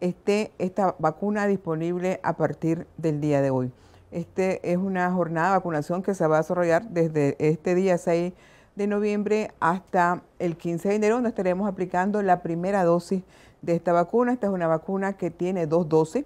esté esta vacuna disponible a partir del día de hoy. Este es una jornada de vacunación que se va a desarrollar desde este día 6 de noviembre hasta el 15 de enero, donde estaremos aplicando la primera dosis de esta vacuna. Esta es una vacuna que tiene dos dosis,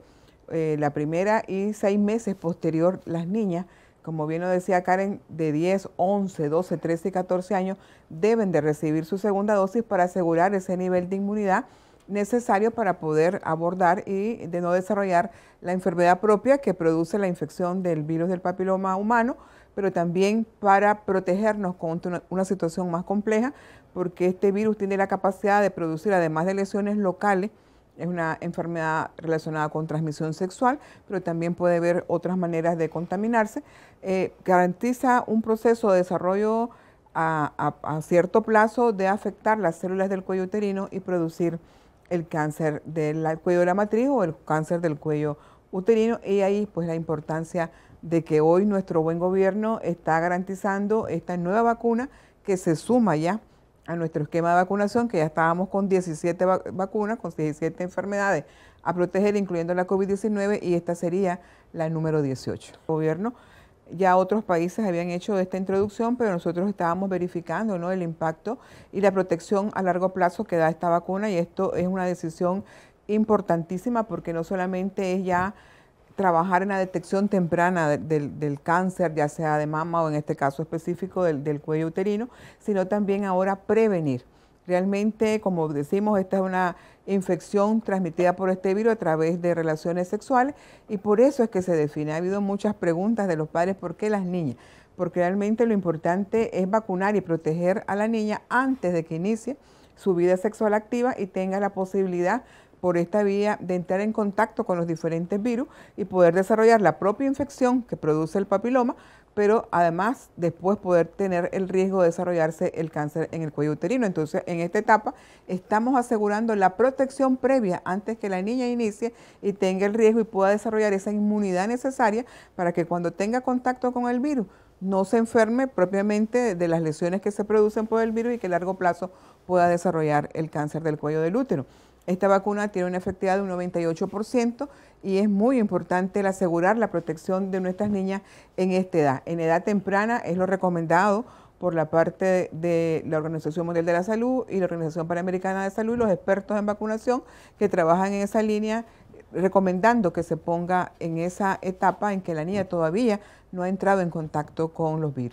eh, la primera y seis meses posterior las niñas como bien lo decía Karen, de 10, 11, 12, 13 y 14 años deben de recibir su segunda dosis para asegurar ese nivel de inmunidad necesario para poder abordar y de no desarrollar la enfermedad propia que produce la infección del virus del papiloma humano, pero también para protegernos contra una, situación más compleja, porque este virus tiene la capacidad de producir, además de lesiones locales, es una enfermedad relacionada con transmisión sexual, pero también puede haber otras maneras de contaminarse. Eh, garantiza un proceso de desarrollo a, cierto plazo de afectar las células del cuello uterino y producir el cáncer del cuello de la matriz o el cáncer del cuello uterino. Y ahí pues la importancia de que hoy nuestro buen gobierno está garantizando esta nueva vacuna que se suma ya a nuestro esquema de vacunación, que ya estábamos con 17 vacunas, con 17 enfermedades a proteger, incluyendo la COVID-19, y esta sería la número 18. El gobierno, ya otros países habían hecho esta introducción, pero nosotros estábamos verificando el impacto y la protección a largo plazo que da esta vacuna, y esto es una decisión importantísima porque no solamente es ya trabajar en la detección temprana del, cáncer, ya sea de mama o en este caso específico del, cuello uterino, sino también ahora prevenir. Realmente, como decimos, esta es una infección transmitida por este virus a través de relaciones sexuales y por eso es que se define. Ha habido muchas preguntas de los padres, ¿por qué las niñas? Porque realmente lo importante es vacunar y proteger a la niña antes de que inicie su vida sexual activa y tenga la posibilidad por esta vía de entrar en contacto con los diferentes virus y poder desarrollar la propia infección que produce el papiloma, pero además después poder tener el riesgo de desarrollarse el cáncer en el cuello uterino. Entonces, en esta etapa estamos asegurando la protección previa antes que la niña inicie y tenga el riesgo y pueda desarrollar esa inmunidad necesaria para que cuando tenga contacto con el virus no se enferme propiamente de las lesiones que se producen por el virus y que a largo plazo pueda desarrollar el cáncer del cuello del útero. Esta vacuna tiene una efectividad de un 98% y es muy importante el asegurar la protección de nuestras niñas en esta edad. En edad temprana es lo recomendado por la parte de la Organización Mundial de la Salud y la Organización Panamericana de Salud los expertos en vacunación que trabajan en esa línea recomendando que se ponga en esa etapa en que la niña todavía no ha entrado en contacto con los virus.